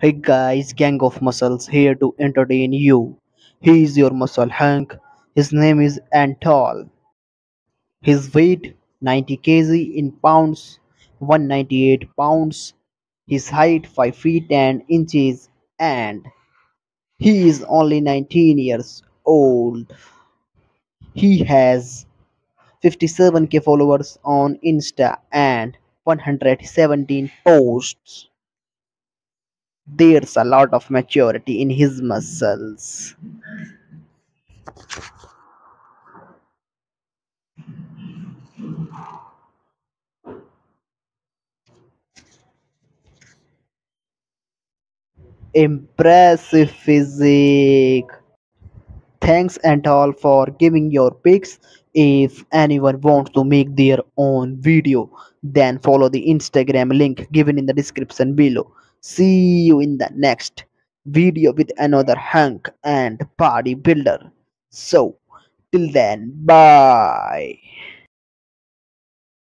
Hey guys, gang of muscles here to entertain you. He is your muscle hunk. His name is Antol. His weight 90 kg in pounds, 198 pounds. His height 5 feet 10 inches and he is only 19 years old. He has 57k followers on Insta and 117 posts. There's a lot of maturity in his muscles. Impressive physique. Thanks Antol for giving your pics. If anyone wants to make their own video, then follow the Instagram link given in the description below. See you in the next video with another hunk and body builder. So, till then, bye.